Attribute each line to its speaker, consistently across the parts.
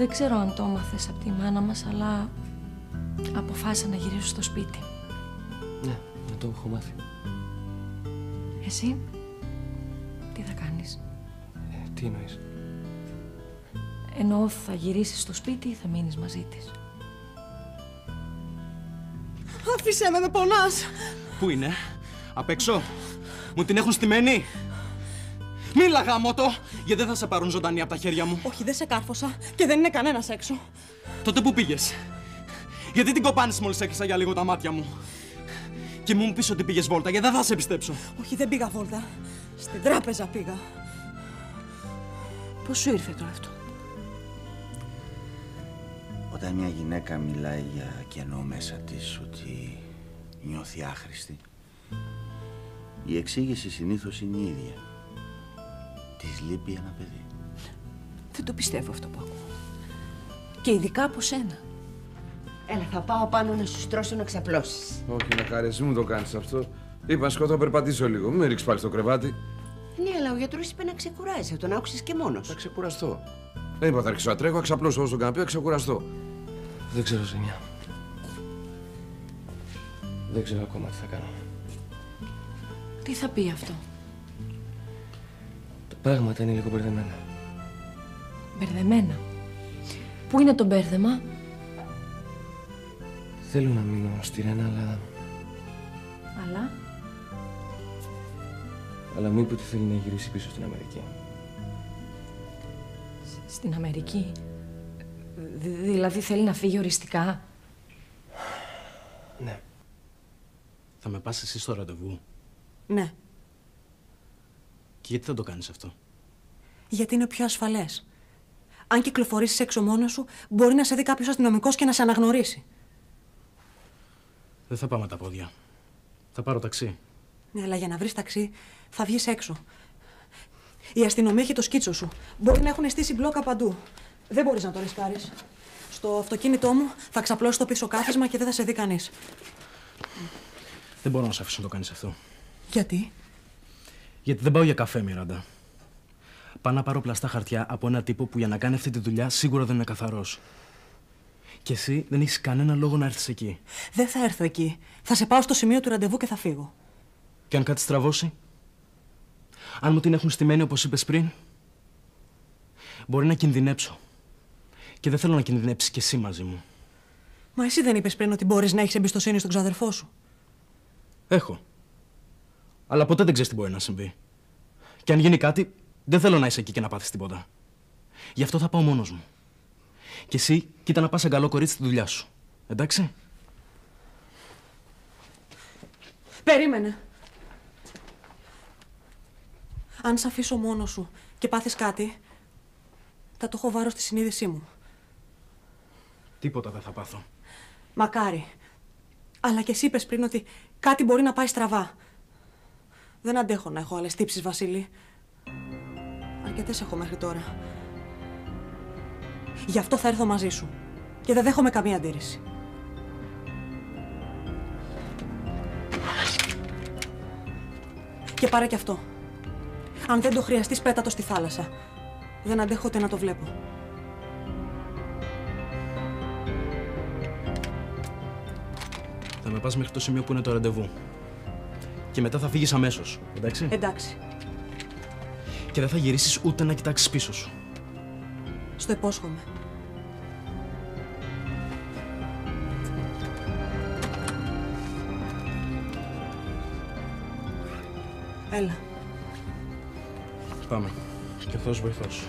Speaker 1: Δεν ξέρω αν το έμαθες από τη μάνα μας, αλλά αποφάσισα να γυρίσω στο σπίτι.
Speaker 2: Ναι, να το έχω μάθει.
Speaker 1: Εσύ, τι θα κάνεις;
Speaker 2: Ε, τι εννοείς;
Speaker 1: Εννοώ θα γυρίσεις στο σπίτι ή θα μείνεις μαζί της.
Speaker 3: Άφησέ με, με πονάς.
Speaker 4: Πού είναι, απ' έξω. Μου την έχουν στημένη; Μίλα γάμο γιατί δεν θα σε πάρουν ζωντανή από τα χέρια μου.
Speaker 3: Όχι, δεν σε κάρφωσα και δεν είναι κανένας έξω.
Speaker 4: Τότε πού πήγες. Γιατί την κοπάνεις μόλις έκλεισα για λίγο τα μάτια μου. Και μου πει ότι πήγες βόλτα, γιατί δεν θα σε πιστέψω.
Speaker 3: Όχι, δεν πήγα βόλτα. Στην τράπεζα πήγα.
Speaker 1: Πώς σου ήρθε τώρα αυτό;
Speaker 5: Όταν μια γυναίκα μιλάει για κενό μέσα της ότι νιώθει άχρηστη, η εξήγηση συνήθως είναι η ίδια. Της λείπει ένα παιδί.
Speaker 1: Δεν το πιστεύω αυτό που ακούω. Και ειδικά από σένα.
Speaker 6: Έλα, θα πάω πάνω να σου στρώσω να ξαπλώσεις.
Speaker 7: Όχι, να χάρη, εσύ μου το κάνεις αυτό. Είπα, σκοτώ, περπατήσω λίγο. Μην με ρίξεις πάλι στο κρεβάτι.
Speaker 6: Ναι, αλλά ο γιατρός είπε να ξεκουράζει. Θα τον άκουσες και μόνος.
Speaker 7: Θα ξεκουραστώ. Δεν είπα, θα αρχίσω να τρέχω, ξαπλώσω όσο καναπέ, ξεκουραστώ.
Speaker 2: Δεν ξέρω, Ζενιά. Δεν ξέρω ακόμα τι θα κάνω.
Speaker 1: Τι θα πει αυτό;
Speaker 2: Τα πράγματα είναι λίγο μπερδεμένα.
Speaker 1: Μπερδεμένα. Πού είναι το μπέρδεμα;
Speaker 2: Θέλω να μείνω στη Ρένα, αλλά...
Speaker 1: Αλλά;
Speaker 2: Αλλά μου είπε ότι θέλει να γυρίσει πίσω στην Αμερική.
Speaker 1: Στην Αμερική; Δη- δηλαδή θέλει να φύγει οριστικά;
Speaker 2: Ναι.
Speaker 4: Θα με πας εσύ στο ραντεβού;
Speaker 3: Ναι,
Speaker 4: Και γιατί θα το κάνεις αυτό;
Speaker 3: γιατί είναι πιο ασφαλές. Αν κυκλοφορήσει έξω μόνος σου, μπορεί να σε δει κάποιος αστυνομικός και να σε αναγνωρίσει.
Speaker 4: Δεν θα πάμε τα πόδια. Θα πάρω ταξί.
Speaker 3: Ναι, αλλά για να βρεις ταξί, θα βγεις έξω. Η αστυνομία έχει το σκίτσο σου. Μπορεί να έχουν στήσει μπλόκα παντού. Δεν μπορείς να το ρισκάρεις. Στο αυτοκίνητό μου θα ξαπλώσει το πίσω κάθισμα και δεν θα σε δει κανείς.
Speaker 4: Δεν μπορώ να σε αφήσω να το κάνεις αυτό.
Speaker 3: Γιατί;
Speaker 4: Γιατί δεν πάω για καφέ, Μιράντα. Πάω να πάρω πλαστά χαρτιά από ένα τύπο που για να κάνει αυτή τη δουλειά σίγουρα δεν είναι καθαρός. Και εσύ δεν έχεις κανένα λόγο να έρθεις εκεί.
Speaker 3: Δεν θα έρθω εκεί. Θα σε πάω στο σημείο του ραντεβού και θα φύγω.
Speaker 4: Και αν κάτι στραβώσει. Αν μου την έχουν στημένη όπως είπες πριν. Μπορεί να κινδυνέψω. Και δεν θέλω να κινδυνέψεις κι εσύ μαζί μου.
Speaker 3: Μα εσύ δεν είπες πριν ότι μπορείς να έχεις εμπιστοσύνη στον ξαδερφό σου.
Speaker 4: Έχω. Αλλά ποτέ δεν ξέρεις τι μπορεί να συμβεί. Και αν γίνει κάτι, δεν θέλω να είσαι εκεί και να πάθεις τίποτα. Γι' αυτό θα πάω μόνος μου. Και εσύ, κοίτα να πας καλό κορίτσι στη δουλειά σου. Εντάξει;
Speaker 3: Περίμενε. Αν σε αφήσω μόνος σου και πάθεις κάτι, θα το έχω βάρος στη συνείδησή μου.
Speaker 4: Τίποτα δεν θα πάθω.
Speaker 3: Μακάρι. Αλλά και εσύ είπες πριν ότι κάτι μπορεί να πάει στραβά. Δεν αντέχω να έχω άλλες τύψεις, Βασίλη. Αρκετές έχω μέχρι τώρα. Γι' αυτό θα έρθω μαζί σου. Και δεν δέχομαι καμία αντίρρηση. Και πάρε και αυτό. Αν δεν το χρειαστείς, πέτα το στη θάλασσα. Δεν αντέχω ούτε να το βλέπω.
Speaker 4: Θα με πα μέχρι το σημείο που είναι το ραντεβού. Και μετά θα φύγεις αμέσως. Εντάξει;
Speaker 3: Εντάξει.
Speaker 4: Και δεν θα γυρίσεις ούτε να κοιτάξεις πίσω σου.
Speaker 3: Στο υπόσχομαι. Έλα.
Speaker 4: Πάμε. Και Θεός βοηθός.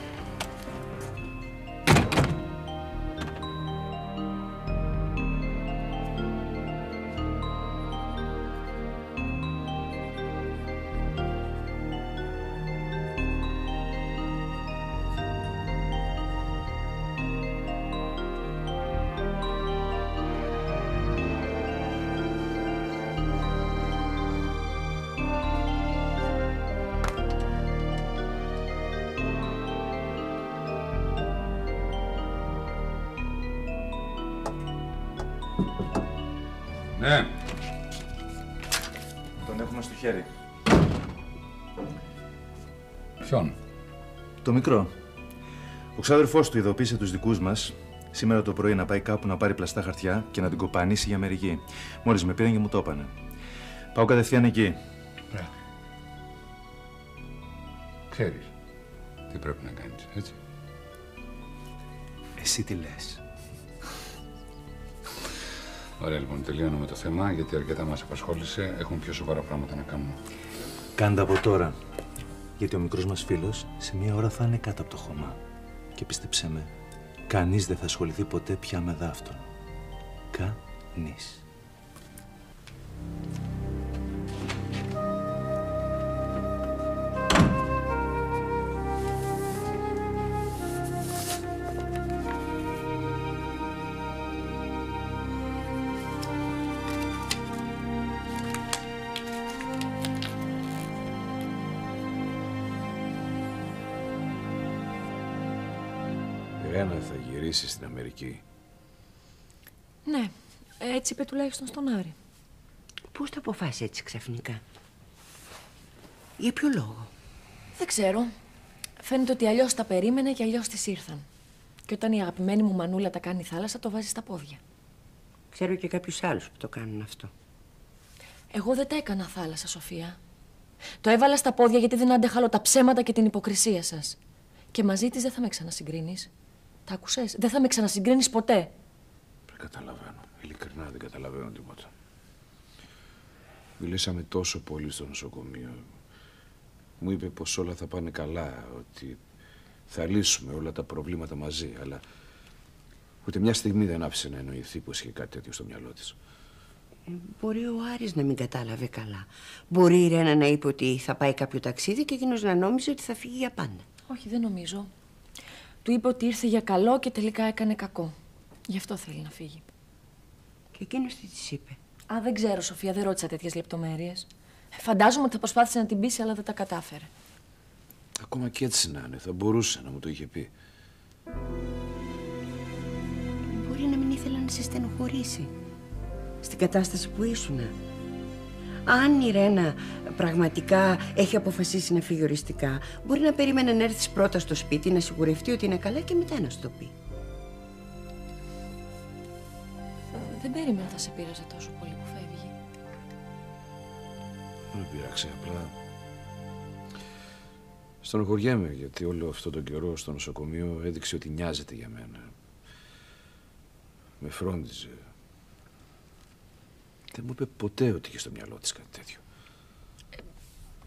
Speaker 5: Το μικρό.
Speaker 8: Ο ξάδερφός του ειδοποίησε τους δικούς μας σήμερα το πρωί να πάει κάπου να πάρει πλαστά χαρτιά και να την κοπανίσει για Αμερική. Μόλις με πήραν και μου το έπανε. Πάω κατευθείαν εκεί.
Speaker 9: Ξέρεις τι πρέπει να κάνεις, έτσι.
Speaker 8: Εσύ τι λες.
Speaker 9: Ωραία, λοιπόν, τελειώνουμε το θέμα γιατί αρκετά μας απασχόλησε. Έχουμε πιο σοβαρά πράγματα να κάνουμε.
Speaker 8: Κάντε από τώρα. Γιατί ο μικρός μας φίλος σε μία ώρα θα είναι κάτω από το χώμα. Και πίστεψέ με, κανείς δεν θα ασχοληθεί ποτέ πια με δάφτον. Κανείς.
Speaker 7: Ρένα θα γυρίσει στην Αμερική.
Speaker 1: Ναι, έτσι είπε τουλάχιστον στον Άρη.
Speaker 6: Πώς το αποφάσισε έτσι ξαφνικά; Για ποιο λόγο;
Speaker 1: Δεν ξέρω. Φαίνεται ότι αλλιώς τα περίμενε και αλλιώς τη ήρθαν. Και όταν η αγαπημένη μου μανούλα τα κάνει θάλασσα, το βάζει στα πόδια.
Speaker 6: Ξέρω και κάποιους άλλους που το κάνουν αυτό.
Speaker 1: Εγώ δεν τα έκανα θάλασσα, Σοφία. Το έβαλα στα πόδια γιατί δεν άντεχα άλλο τα ψέματα και την υποκρισία σας. Και μαζί της δεν θα με ξανασυγκρίνεις. Τα άκουσε. Δεν θα με ξανασυγκρίνεις ποτέ.
Speaker 7: Δεν καταλαβαίνω. Ειλικρινά δεν καταλαβαίνω τίποτα. Μιλήσαμε τόσο πολύ στο νοσοκομείο. Μου είπε πως όλα θα πάνε καλά, ότι θα λύσουμε όλα τα προβλήματα μαζί, αλλά ούτε μια στιγμή δεν άφησε να εννοηθεί πως είχε κάτι τέτοιο στο μυαλό της.
Speaker 6: Μπορεί ο Άρης να μην κατάλαβε καλά. Μπορεί η Ρένα να είπε ότι θα πάει κάποιο ταξίδι και εκείνος να νόμιζε ότι θα φύγει για πάντα.
Speaker 1: Όχι, δεν νομίζω. Του είπε ότι ήρθε για καλό και τελικά έκανε κακό. Γι' αυτό θέλει να φύγει.
Speaker 6: Και εκείνος τι της είπε;
Speaker 1: Α, δεν ξέρω, Σοφία, δεν ρώτησα τέτοιες λεπτομέρειες. Φαντάζομαι ότι θα προσπάθησε να την πείσει, αλλά δεν τα κατάφερε.
Speaker 7: Ακόμα και έτσι να είναι, θα μπορούσε να μου το είχε πει.
Speaker 6: Μπορεί να μην ήθελε να σε στενοχωρήσει. Στην κατάσταση που ήσουν. Αν η Ρένα πραγματικά έχει αποφασίσει να φύγει οριστικά, μπορεί να περίμενε να έρθεις πρώτα στο σπίτι, να σιγουρευτεί ότι είναι καλά και μετά να σου το πει.
Speaker 1: Δεν περίμενα θα σε πείραζε τόσο πολύ που φεύγει.
Speaker 7: Δεν με πειράξε, απλά... Στενοχωριέμαι γιατί όλο αυτό τον καιρό στο νοσοκομείο έδειξε ότι νοιάζεται για μένα. Με φρόντιζε. Δεν μου είπε ποτέ ότι είχε στο μυαλό της κάτι τέτοιο.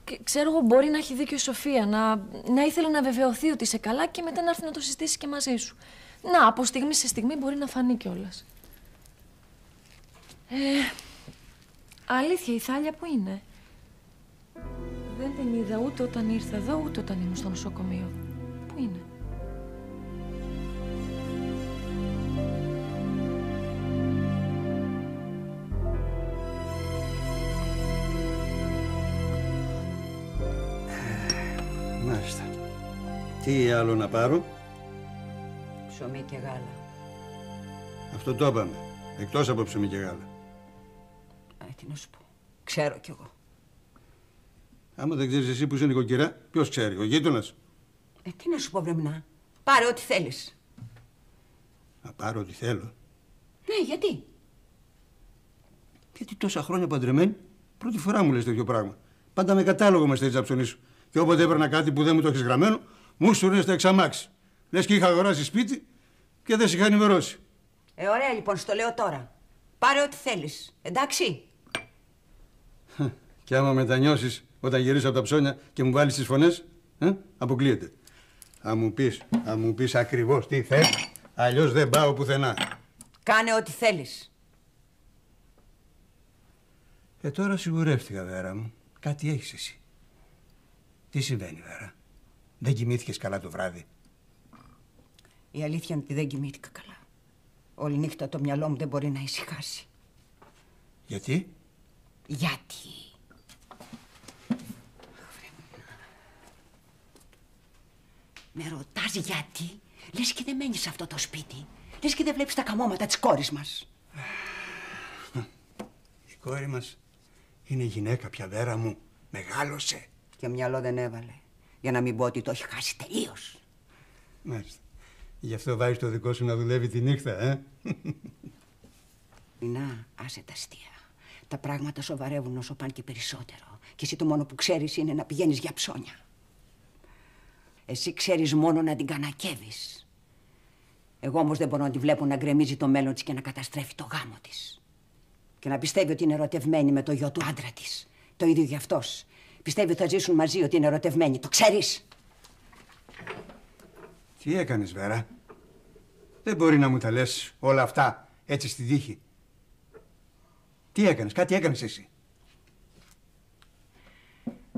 Speaker 1: Και ξέρω εγώ, μπορεί να έχει δίκιο η Σοφία, να, να ήθελε να βεβαιωθεί ότι είσαι καλά και μετά να έρθει να το συζητήσει και μαζί σου. Να, από στιγμή σε στιγμή μπορεί να φανεί κιόλας. Ε, αλήθεια, η Θάλια που είναι; Δεν την είδα ούτε όταν ήρθα εδώ, ούτε όταν ήμουν στο νοσοκομείο. Πού είναι;
Speaker 10: Τι άλλο να πάρω;
Speaker 6: Ψωμί και γάλα.
Speaker 10: Αυτό το είπαμε. Εκτός από ψωμί και γάλα.
Speaker 6: Α, τι να σου πω. Ξέρω κι εγώ.
Speaker 10: Άμα δεν ξέρεις εσύ που είσαι νοικοκυρά, ποιος ξέρει, ο γείτονας.
Speaker 6: Ε, τι να σου πω, Βρεμνά. Πάρε ό,τι θέλεις.
Speaker 10: Να πάρω ό,τι θέλω.
Speaker 6: Ναι, γιατί;
Speaker 10: Γιατί τόσα χρόνια παντρεμένη, πρώτη φορά μου λες τέτοιο πράγμα. Πάντα με κατάλογο με στέλνεις να ψωνίσω. Και όποτε έπαιρνα κάτι που δεν μου το έχεις γραμμένο, μου σου στο εξαμάξι. Λες και είχα αγοράσει σπίτι και δεν σε είχα ενημερώσει.
Speaker 6: Ε, ωραία λοιπόν, στο λέω τώρα. Πάρε ό,τι θέλεις. Εντάξει;
Speaker 10: Και άμα μετανιώσεις όταν γυρίσω από τα ψώνια και μου βάλεις τις φωνές, ε, αποκλείεται. Θα μου πεις, θα μου πεις ακριβώς τι θες, αλλιώς δεν πάω πουθενά.
Speaker 6: Κάνε ό,τι θέλεις.
Speaker 10: Ε, τώρα σιγουρεύτηκα, Βέρα μου. Κάτι έχεις εσύ. Τι συμβαίνει, Βέρα; Δεν κοιμήθηκες καλά το βράδυ;
Speaker 6: Η αλήθεια είναι ότι δεν κοιμήθηκα καλά. Όλη νύχτα το μυαλό μου δεν μπορεί να ησυχάσει.
Speaker 10: Γιατί;
Speaker 6: Γιατί; Με ρωτάς γιατί. Λες και δεν μένεις σε αυτό το σπίτι. Λες και δεν βλέπεις τα καμώματα της κόρης μας.
Speaker 10: Η κόρη μας είναι γυναίκα πια, Βέρα μου. Μεγάλωσε.
Speaker 6: Και μυαλό δεν έβαλε. Για να μην πω ότι το έχει χάσει τελείως.
Speaker 10: Μάλιστα. Γι' αυτό βάζεις το δικό σου να δουλεύει τη νύχτα, ε;
Speaker 6: Να, άσε τα αστεία. Τα πράγματα σοβαρεύουν όσο πάνε και περισσότερο. Και εσύ το μόνο που ξέρεις είναι να πηγαίνεις για ψώνια. Εσύ ξέρεις μόνο να την κανακεύεις. Εγώ όμως δεν μπορώ να τη βλέπω να γκρεμίζει το μέλλον της και να καταστρέφει το γάμο της. Και να πιστεύει ότι είναι ερωτευμένη με το γιο του άντρα της. Το ίδιο γι' αυτός. Πιστεύει ότι θα ζήσουν μαζί, ότι είναι ερωτευμένοι. Το ξέρεις.
Speaker 10: Τι έκανες, Βέρα; Δεν μπορεί να μου τα λες όλα αυτά έτσι στη τύχη. Τι έκανες, κάτι έκανες εσύ;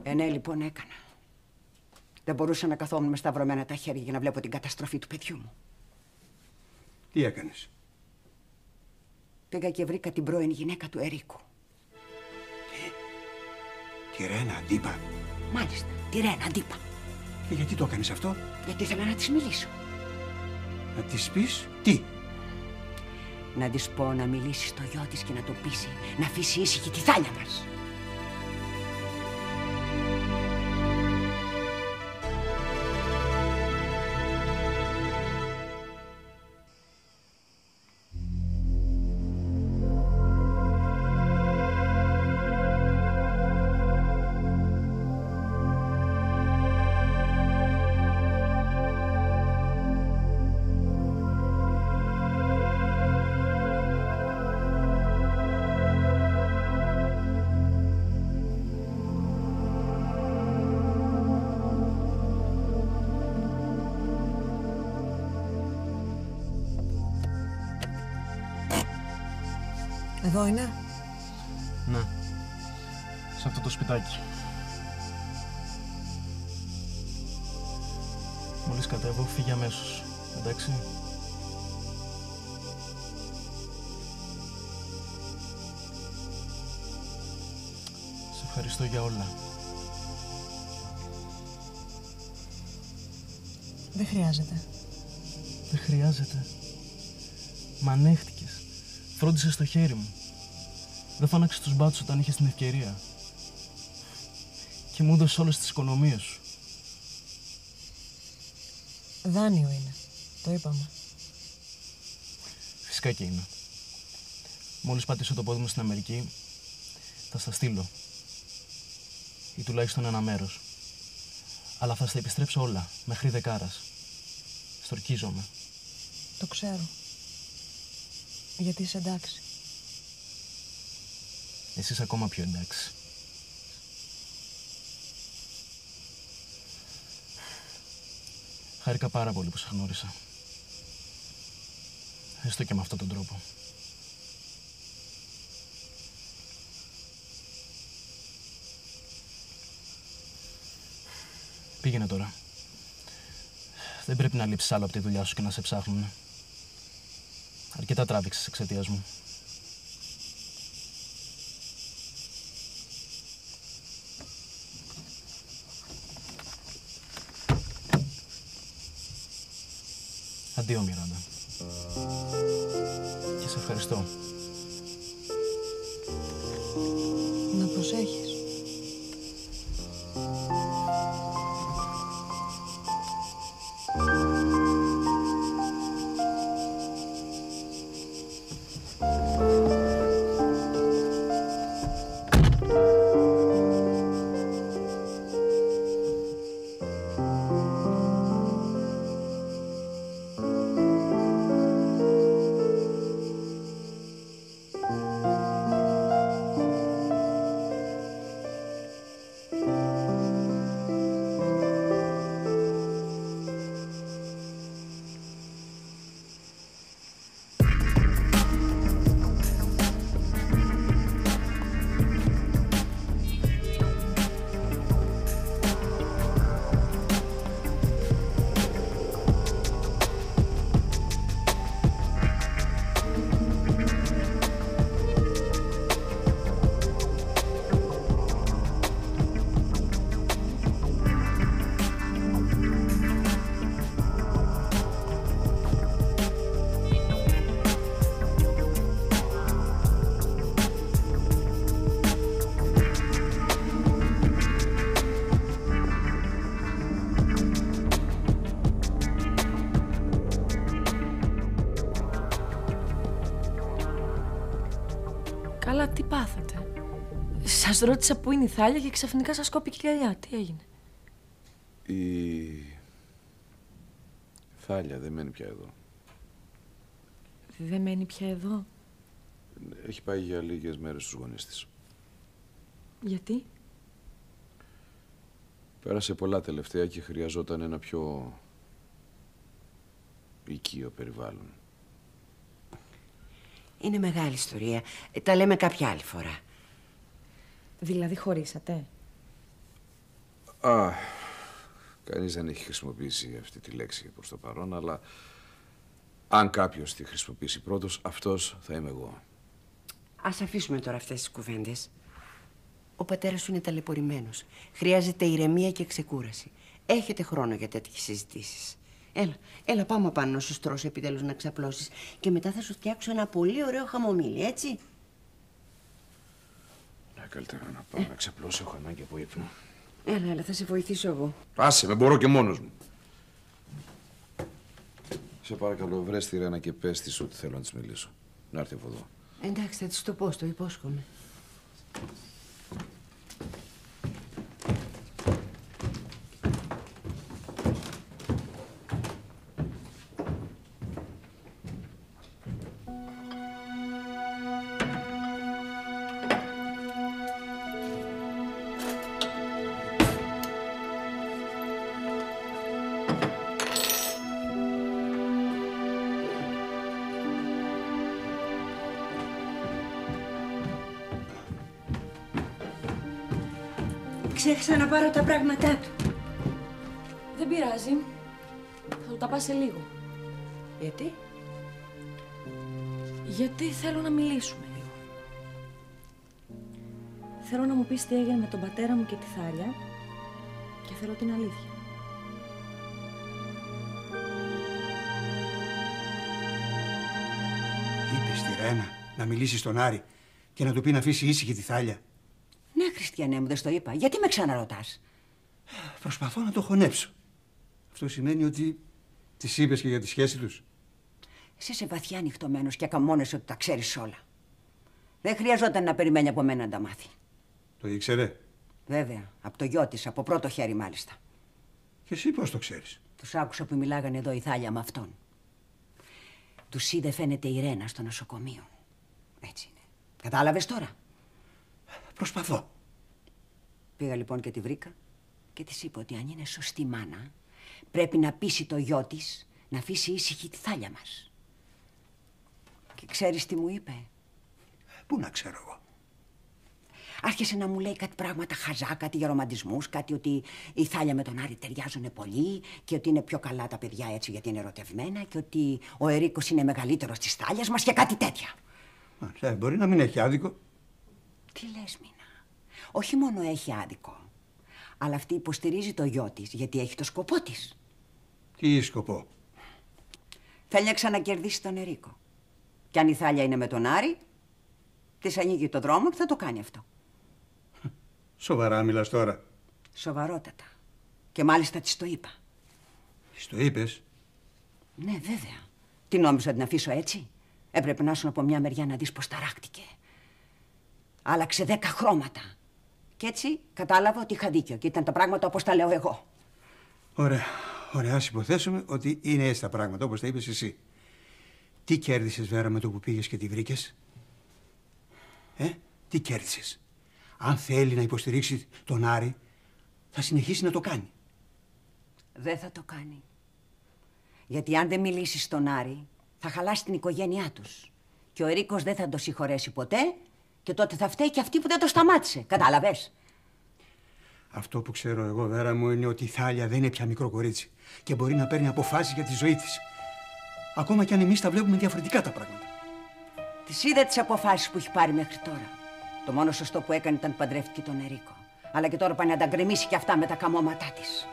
Speaker 6: Ε, ναι, λοιπόν, έκανα. Δεν μπορούσα να καθόμουν με σταυρωμένα τα χέρια για να βλέπω την καταστροφή του παιδιού μου.
Speaker 10: Τι έκανες;
Speaker 6: Πήγα και βρήκα την πρώην γυναίκα του Ερίκου.
Speaker 10: Τη Ρένα, αντίπα.
Speaker 6: Μάλιστα, τη Ρένα, αντίπα.
Speaker 10: Και γιατί το έκανες αυτό;
Speaker 6: Γιατί ήθελα να της μιλήσω.
Speaker 10: Να της πεις; Τι;
Speaker 6: Να της πω να μιλήσεις στο γιο της και να το πείσει να αφήσει ήσυχη τη θάλια μας.
Speaker 3: Εδώ είναι.
Speaker 4: Ναι. Σε αυτό το σπιτάκι. Μόλις κατέβω, φύγε αμέσως. Εντάξει. Σε ευχαριστώ για όλα.
Speaker 3: Δεν χρειάζεται.
Speaker 4: Δεν χρειάζεται. Μ' ανέχτηκες. Φρόντισες το χέρι μου. Δεν φώναξες τους μπάτσους όταν είχες την ευκαιρία. Και μου έδωσες όλες τις οικονομίες σου.
Speaker 3: Δάνειο είναι. Το είπαμε.
Speaker 4: Φυσικά και είναι. Μόλις πατήσω το πόδι μου στην Αμερική, θα στα στείλω. Ή τουλάχιστον ένα μέρος. Αλλά θα στα επιστρέψω όλα, μέχρι δεκάρας. Στορκίζομαι.
Speaker 3: Το ξέρω. Γιατί είσαι εντάξει.
Speaker 4: Εσύ είσαι ακόμα πιο εντάξει. Χάρηκα πάρα πολύ που σε γνώρισα. Έστω και με αυτόν τον τρόπο. Πήγαινε τώρα. Δεν πρέπει να λείψεις άλλο από τη δουλειά σου και να σε ψάχνουν. Αρκετά τράβηξες εξαιτίας μου. Αντίο, Μιράντα. Και σε ευχαριστώ.
Speaker 3: Να προσέχεις.
Speaker 1: Ρώτησα πού είναι η Θάλια και ξαφνικά σας κόπηκε η γυαλιά. Τι έγινε;
Speaker 7: Η Θάλια δεν μένει πια εδώ.
Speaker 1: Δεν μένει πια εδώ;
Speaker 7: Έχει πάει για λίγες μέρες στους γονείς της.
Speaker 1: Γιατί;
Speaker 7: Πέρασε πολλά τελευταία και χρειαζόταν ένα πιο οικείο περιβάλλον.
Speaker 6: Είναι μεγάλη ιστορία. Ε, Τα λέμε κάποια άλλη φορά.
Speaker 1: Δηλαδή χωρίσατε;
Speaker 7: Α, κανείς δεν έχει χρησιμοποιήσει αυτή τη λέξη προς το παρόν, αλλά αν κάποιος τη χρησιμοποιήσει πρώτος, αυτός θα είμαι εγώ.
Speaker 6: Ας αφήσουμε τώρα αυτές τις κουβέντες. Ο πατέρας σου είναι ταλαιπωρημένος. Χρειάζεται ηρεμία και ξεκούραση. Έχετε χρόνο για τέτοιες συζητήσεις. Έλα, έλα πάμε πάνω να σου στρώσω επιτέλους να ξαπλώσεις και μετά θα σου φτιάξω ένα πολύ ωραίο χαμομήλι, έτσι.
Speaker 7: Ναι, καλύτερα να πάω να ξαπλώσω, έχω ανάγκη από ύπνο.
Speaker 6: Έλα, έλα, θα σε βοηθήσω εγώ.
Speaker 7: Άσε με, μπορώ και μόνος μου. Σε παρακαλώ, βρες τη Ρένα και πες της ότι θέλω να της μιλήσω. Να έρθει από εδώ.
Speaker 6: Εντάξει, θα της το πω, στο υπόσχομαι. Ξέχασα να πάρω τα πράγματά του.
Speaker 1: Δεν πειράζει. Θα του τα πας σε λίγο.
Speaker 6: Γιατί;
Speaker 1: Γιατί θέλω να μιλήσουμε λίγο. Θέλω να μου πεις τι έγινε με τον πατέρα μου και τη Θάλια και θέλω την αλήθεια.
Speaker 10: Είπες στη Ρένα να μιλήσεις στον Άρη και να του πει να αφήσει ήσυχη τη Θάλια.
Speaker 6: Ναι, Χριστιανέ μου, δεν στο είπα. Γιατί με ξαναρωτάς;
Speaker 10: Προσπαθώ να το χωνέψω. Αυτό σημαίνει ότι τη είπες και για τη σχέση τους.
Speaker 6: Εσύ είσαι βαθιά ανοιχτωμένος και ακαμώνεσαι ότι τα ξέρεις όλα. Δεν χρειαζόταν να περιμένει από μένα να τα μάθει.
Speaker 10: Το ήξερε;
Speaker 6: Βέβαια, από το γιο της, από πρώτο χέρι μάλιστα.
Speaker 10: Και εσύ πώς το ξέρεις;
Speaker 6: Τους άκουσα που μιλάγανε εδώ η Θάλια με αυτόν. Τους είδε, φαίνεται, η Ρένα στο νοσοκομείο. Έτσι είναι. Κατάλαβες τώρα;
Speaker 10: Προσπαθώ.
Speaker 6: Πήγα λοιπόν και τη βρήκα και της είπα ότι αν είναι σωστή μάνα, πρέπει να πείσει το γιο της να αφήσει ήσυχη τη Θάλια μας. Και ξέρεις τι μου είπε;
Speaker 10: Πού να ξέρω εγώ.
Speaker 6: Άρχισε να μου λέει κάτι πράγματα χαζά, κάτι για ρομαντισμούς, κάτι ότι η Θάλια με τον Άρη ταιριάζουν πολύ και ότι είναι πιο καλά τα παιδιά έτσι γιατί είναι ερωτευμένα και ότι ο Ερίκος είναι μεγαλύτερος της Θάλιας μας και κάτι τέτοια.
Speaker 10: Μάλιστα, μπορεί να μην έχει άδικο.
Speaker 6: Τι λες, Μίνα; Όχι μόνο έχει άδικο, αλλά αυτή υποστηρίζει το γιο της γιατί έχει το σκοπό της.
Speaker 10: Τι σκοπό;
Speaker 6: Θέλει να ξανακερδίσει τον Ερίκο. Και αν η Θάλια είναι με τον Άρη, της ανοίγει το δρόμο και θα το κάνει αυτό.
Speaker 10: Σοβαρά μιλάς τώρα.
Speaker 6: Σοβαρότατα. Και μάλιστα της το είπα.
Speaker 10: Της το είπες;
Speaker 6: Ναι, βέβαια. Τι νόμιζα να την αφήσω έτσι; Έπρεπε να σου από μια μεριά να δεις πως ταράχτηκε. Άλλαξε δέκα χρώματα. Κι έτσι κατάλαβα ότι είχα δίκιο και ήταν τα πράγματα όπως τα λέω εγώ.
Speaker 10: Ωραία. Ωραία, ας υποθέσουμε ότι είναι έτσι τα πράγματα, όπως τα είπες εσύ. Τι κέρδισες, Βέρα, με το που πήγες και τη βρήκες; Ε, τι κέρδισες; Αν θέλει να υποστηρίξει τον Άρη, θα συνεχίσει να το κάνει.
Speaker 6: Δεν θα το κάνει. Γιατί αν δεν μιλήσεις στον Άρη, θα χαλάσει την οικογένειά τους. Και ο Ερίκος δεν θα το συγχωρέσει ποτέ και τότε θα φταίει και αυτή που δεν το σταμάτησε. Κατάλαβες;
Speaker 10: Αυτό που ξέρω εγώ, Βέρα μου, είναι ότι η Θάλια δεν είναι πια μικρό κορίτσι και μπορεί να παίρνει αποφάσεις για τη ζωή της. Ακόμα κι αν εμείς τα βλέπουμε διαφορετικά τα πράγματα.
Speaker 6: Της είδα τις αποφάσεις που έχει πάρει μέχρι τώρα. Το μόνο σωστό που έκανε ήταν παντρεύτηκε τον Ερίκο. Αλλά και τώρα πάει να τα γκρεμίσει και αυτά με τα καμώματά της.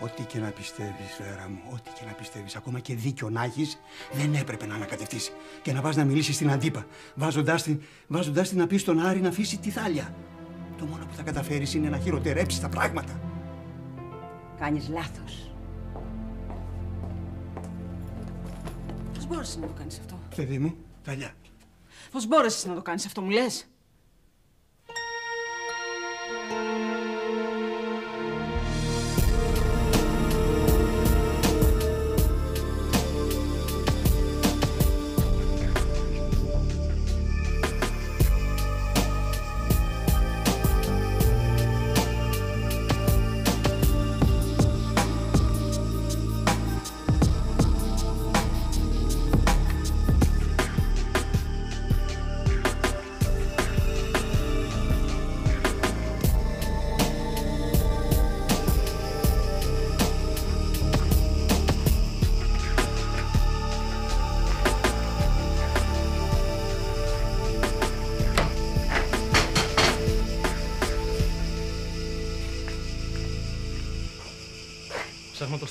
Speaker 10: Ό,τι και να πιστεύεις, Βέρα μου, ό,τι και να πιστεύεις, ακόμα και δίκιο να έχεις, δεν έπρεπε να ανακατευτείς και να πας να μιλήσεις στην αντίπα, βάζοντάς την, βάζοντάς την να πεις στον Άρη να αφήσει τη Θάλια. Το μόνο που θα καταφέρεις είναι να χειροτερέψεις τα πράγματα.
Speaker 6: Κάνεις λάθος. Πώς μπόρεσες να το κάνεις αυτό;
Speaker 10: Παιδί μου, Θαλιά,
Speaker 11: Πώς μπόρεσες να το κάνεις αυτό, μου λες;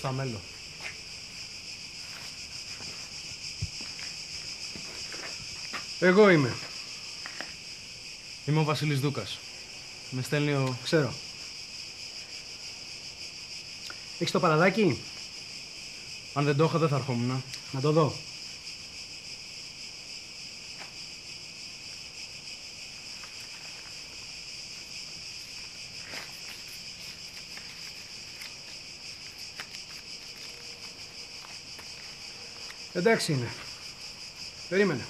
Speaker 4: Ψάχνω το σταμέλο.
Speaker 12: Εγώ είμαι.
Speaker 4: Είμαι ο Βασίλης Δούκας. Με στέλνει ο...
Speaker 12: Ξέρω. Έχεις το παραδάκι;
Speaker 4: Αν δεν το είχα δεν θα ερχόμουν.
Speaker 12: Να το δω. Εντάξει είναι. Περίμενε.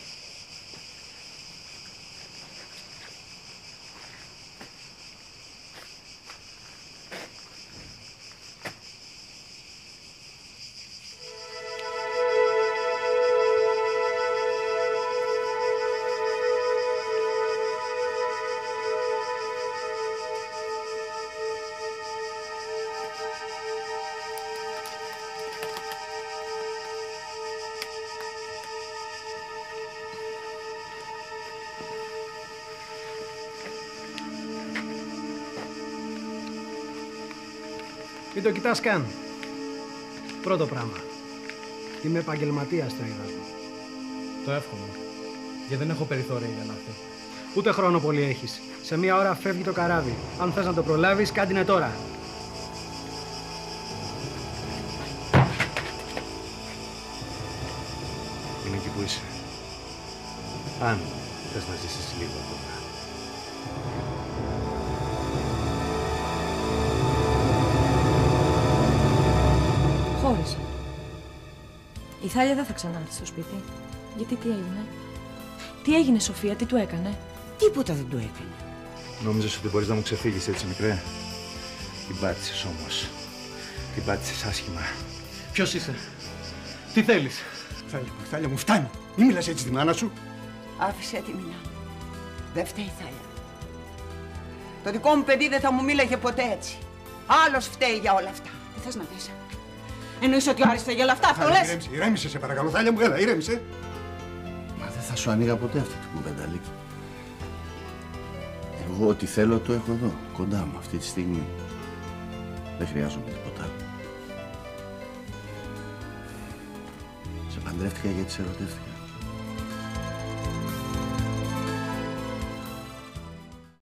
Speaker 12: Μην το κοιτάς καν. Πρώτο πράγμα. Είμαι επαγγελματίας στο υδάτο.
Speaker 4: Το εύχομαι. Γιατί δεν έχω περιθώρια για να έρθει.
Speaker 12: Ούτε χρόνο πολύ έχεις. Σε μία ώρα φεύγει το καράβι. Αν θες να το προλάβεις, κάντε είναι τώρα.
Speaker 8: Είναι εκεί που είσαι; Αν θες να ζήσεις λίγο ακόμα.
Speaker 1: Θάλια δεν θα ξανάρθει στο σπίτι. Γιατί τι έγινε; Τι έγινε, Σοφία, τι του έκανε;
Speaker 6: Τίποτα δεν του έκανε.
Speaker 8: Νόμιζες ότι μπορείς να μου ξεφύγεις έτσι, μικρέ; Την πάτησες όμως. Την πάτησες άσχημα.
Speaker 4: Ποιος είσαι; Τι θέλεις;
Speaker 10: Θάλια μου, Θάλια μου, φτάνει. Μην μιλάς έτσι τη μάνα σου.
Speaker 6: Άφησε τη μηνά. Δεν φταίει η Θάλια. Το δικό μου παιδί δεν θα μου μίλαγε ποτέ έτσι. Άλλος φταίει για όλα αυτά.
Speaker 11: Τι θες να πεις; Εννοείς ότι ο Άρης φταίει για όλα αυτά, αυτό
Speaker 10: Θάλια,
Speaker 11: λες;
Speaker 10: ηρέμησε, ηρέμησε σε παρακαλώ. Θάλια μου, έλα, ηρέμησε.
Speaker 5: Μα δεν θα σου ανοίγα ποτέ αυτή την κουβέντα, Λίκη. Εγώ ό,τι θέλω το έχω εδώ, κοντά μου αυτή τη στιγμή. Δεν χρειάζομαι τίποτα άλλο. Σε παντρεύτηκα γιατί σε ερωτεύτηκα.